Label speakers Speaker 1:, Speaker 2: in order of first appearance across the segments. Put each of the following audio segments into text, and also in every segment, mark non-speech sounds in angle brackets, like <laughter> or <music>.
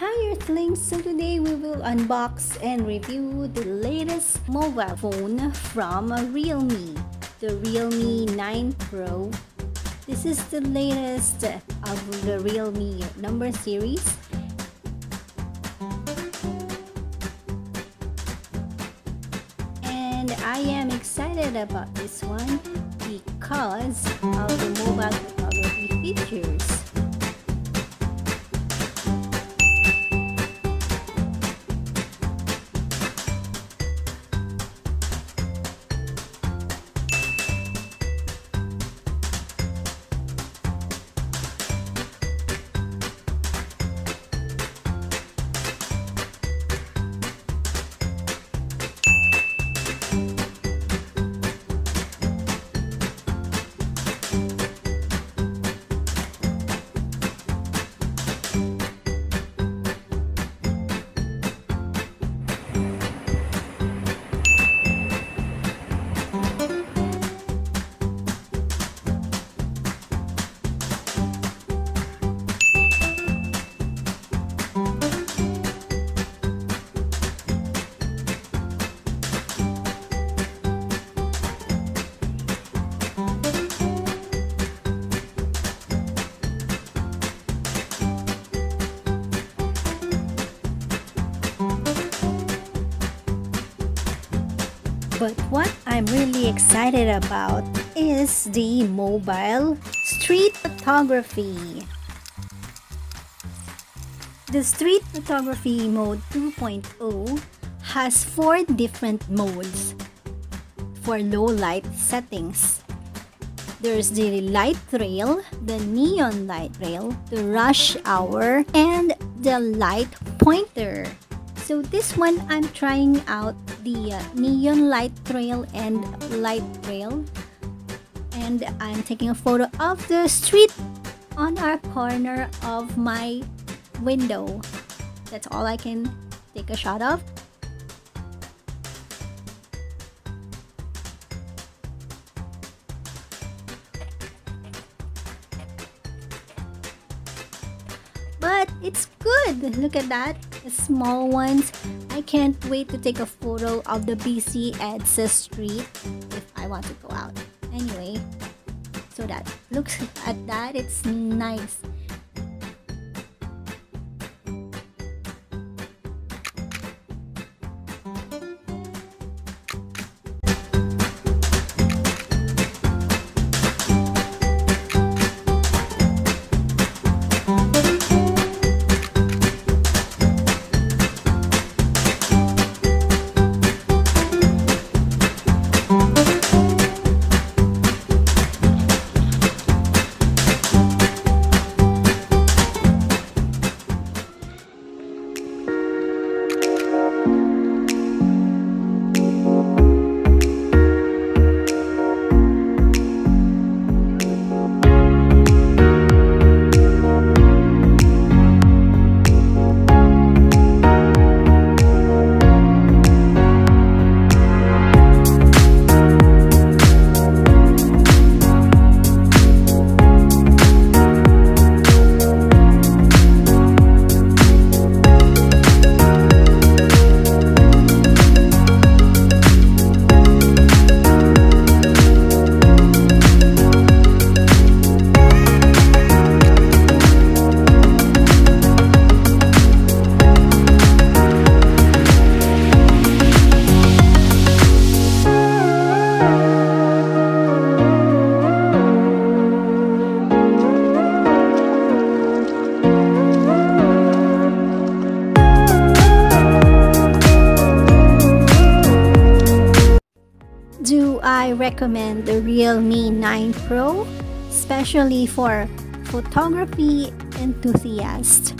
Speaker 1: Hi Earthlings! So today we will unbox and review the latest mobile phone from Realme, the Realme 9 Pro. This is the latest of the Realme number series. And I am excited about this one because of the mobile photography features. But what I'm really excited about is the mobile street photography. The street photography mode 2.0 has four different modes for low light settings. There's the light trail, the neon light trail, the rush hour, and the light pointer. So this one, I'm trying out the uh, neon light trail and light trail. And I'm taking a photo of the street on our corner of my window. That's all I can take a shot of. But it's good. Look at that small ones. I can't wait to take a photo of the BC Edsa street if I want to go out. Anyway, so that looks <laughs> at that, it's nice. I recommend the Realme 9 Pro, especially for photography enthusiasts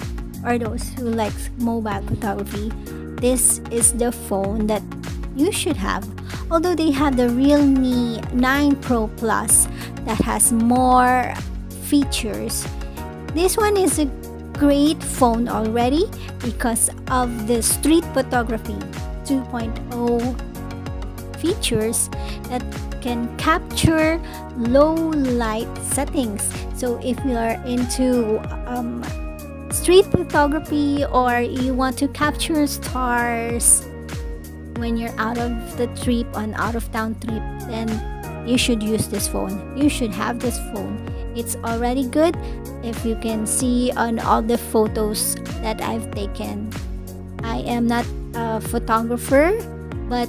Speaker 1: or those who like mobile photography? This is the phone that you should have. Although they have the Realme 9 Pro Plus that has more features, this one is a great phone already because of the street photography 2.0 features that can capture low light settings. So if you are into um, street photography or you want to capture stars when you're out of the trip on out of town trip then you should use this phone. You should have this phone. It's already good if you can see on all the photos that I've taken. I am not a photographer but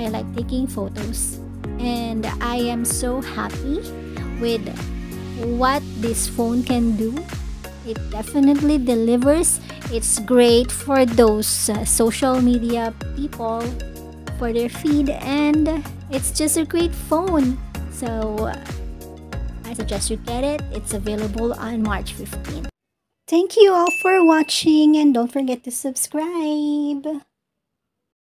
Speaker 1: I like taking photos. And I am so happy with what this phone can do. It definitely delivers. It's great for those uh, social media people for their feed and it's just a great phone. So I suggest you get it. It's available on March 15th thank you all for watching and don't forget to subscribe